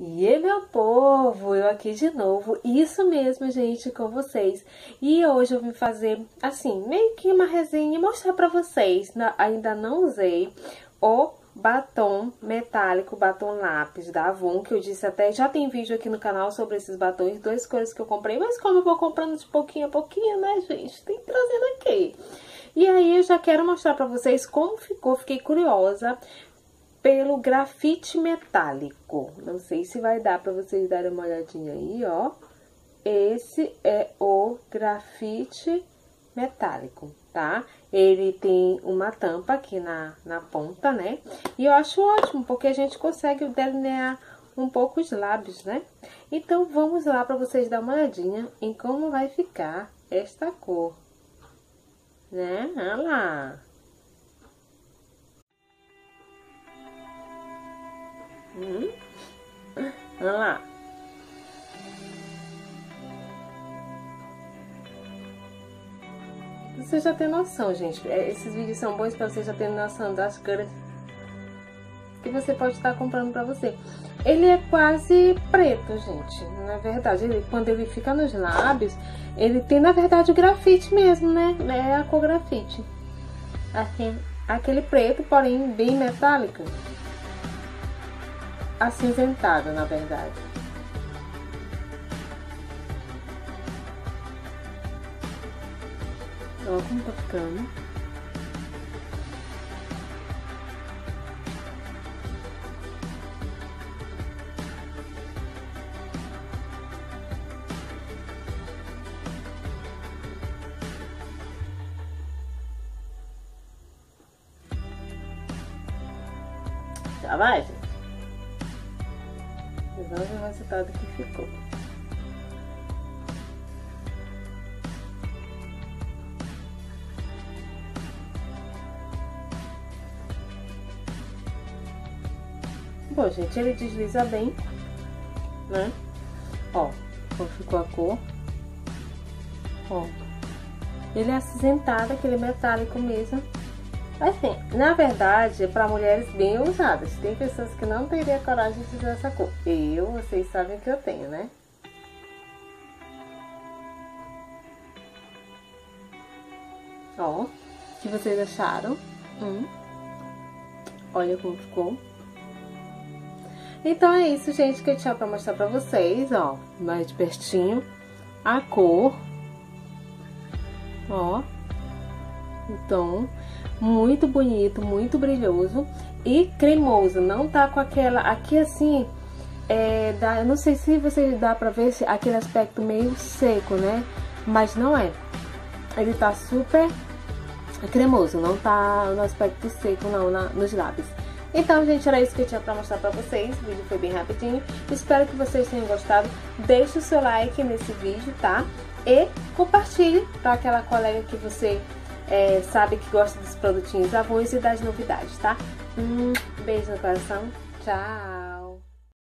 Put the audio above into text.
E meu povo, eu aqui de novo, isso mesmo, gente, com vocês. E hoje eu vim fazer, assim, meio que uma resenha e mostrar pra vocês. ainda não usei o batom metálico, batom lápis da Avon, que eu disse até, já tem vídeo aqui no canal sobre esses batons, duas cores que eu comprei, mas como eu vou comprando de pouquinho a pouquinho, né, gente, tem trazer aqui. E aí eu já quero mostrar pra vocês como ficou, fiquei curiosa pelo grafite metálico. Não sei se vai dar para vocês darem uma olhadinha aí, ó. Esse é o grafite metálico, tá? Ele tem uma tampa aqui na, na ponta, né? E eu acho ótimo, porque a gente consegue delinear um pouco os lábios, né? Então, vamos lá para vocês dar uma olhadinha em como vai ficar esta cor, né? Olha lá! Hum? Olha lá. Você já tem noção, gente. É, esses vídeos são bons para você já ter noção das cores que você pode estar comprando para você. Ele é quase preto, gente. Na verdade, ele, quando ele fica nos lábios, ele tem, na verdade, o grafite mesmo, né? É a cor grafite. Aqui, aquele preto, porém bem metálico acinzentada, na verdade. Olha como tá ficando. Vai, Vamos ver o resultado que ficou. Bom, gente, ele desliza bem, né? Ó, como ficou a cor. Ó. Ele é acinzentado, aquele metálico mesmo. Assim, na verdade, é para mulheres bem ousadas. Tem pessoas que não teriam coragem de usar essa cor. Eu, vocês sabem que eu tenho, né? Ó, o que vocês acharam? Hum. Olha como ficou. Então é isso, gente, que eu tinha pra mostrar pra vocês, ó. Mais de pertinho. A cor. Ó. Então, muito bonito, muito brilhoso e cremoso. Não tá com aquela... Aqui assim, é, dá, eu não sei se você dá pra ver aquele aspecto meio seco, né? Mas não é. Ele tá super cremoso, não tá no aspecto seco não, na, nos lábios. Então, gente, era isso que eu tinha pra mostrar pra vocês. O vídeo foi bem rapidinho. Espero que vocês tenham gostado. Deixe o seu like nesse vídeo, tá? E compartilhe para aquela colega que você é, sabe que gosta dos produtinhos avões e das novidades, tá? Um beijo no coração. Tchau!